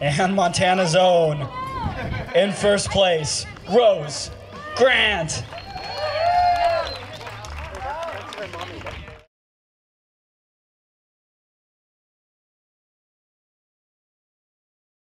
and Montana's own in first place, Rose Grant.